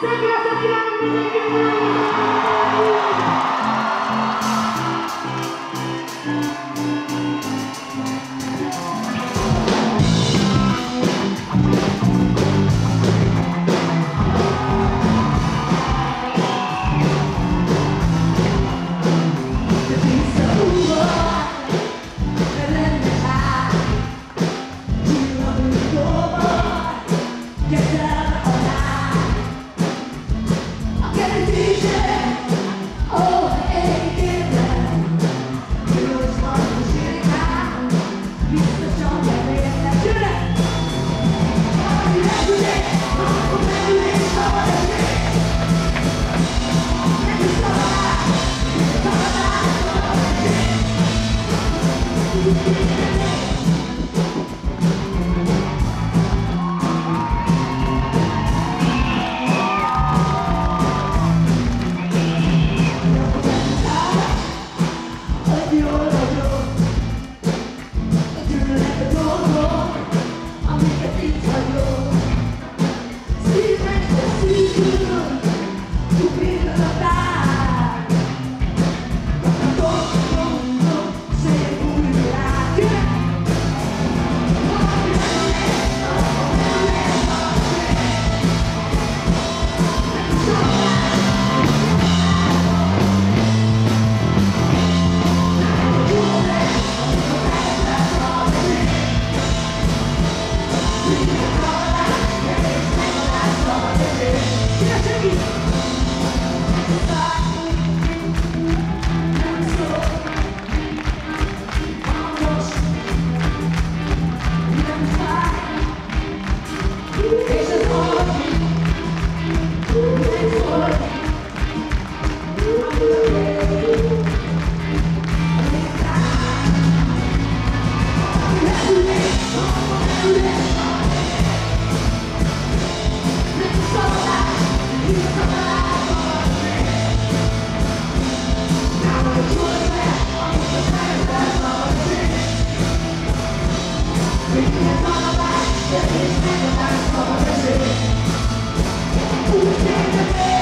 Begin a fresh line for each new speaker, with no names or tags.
Se Thank Who's in the